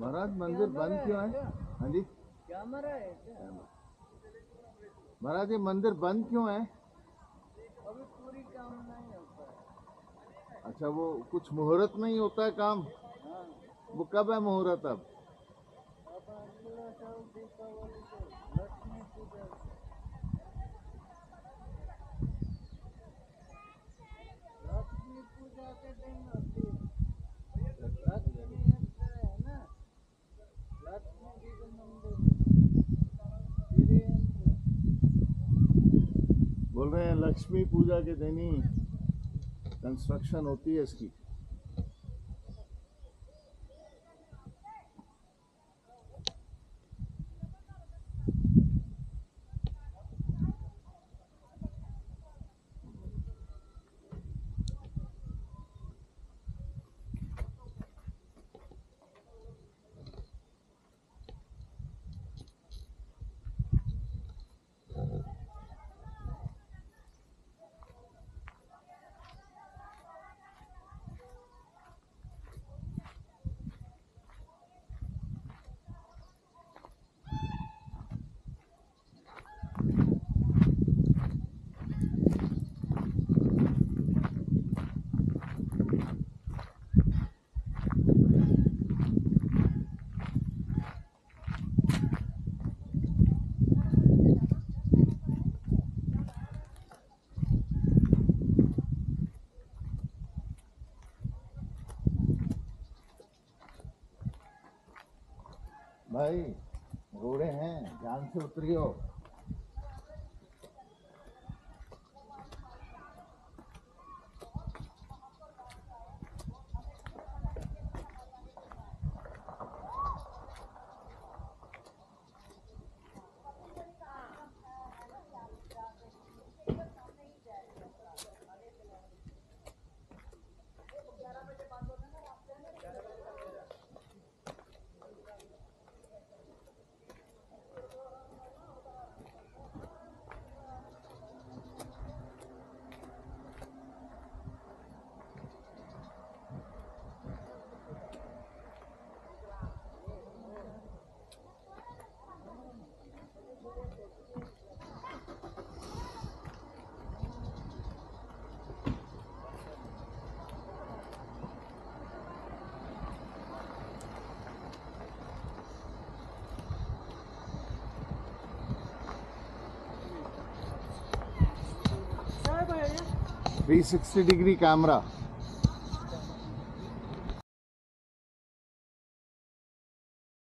महाराज मंदिर बंद क्यों है? हाँ जी। है महाराज ये मंदिर बंद क्यों है? अभी पूरी काम नहीं होता अच्छा वो कुछ मुहूर्त में ही होता है काम? हाँ। वो कब है मुहूर्त अब अब अगला साल दीपावली को लक्ष्मी पूजा लक्ष्मी पूजा के दिन होती है लक्ष्मी यंत्र है ना लक्ष्मी जी का मंदिर है यंत्र बोल रहे हैं लक्ष्मी पूजा के दिन ही कंस्ट्रक्शन होती है इसकी। भाई घोड़े हैं ध्यान से उतरियो। 360 डिग्री कैमरा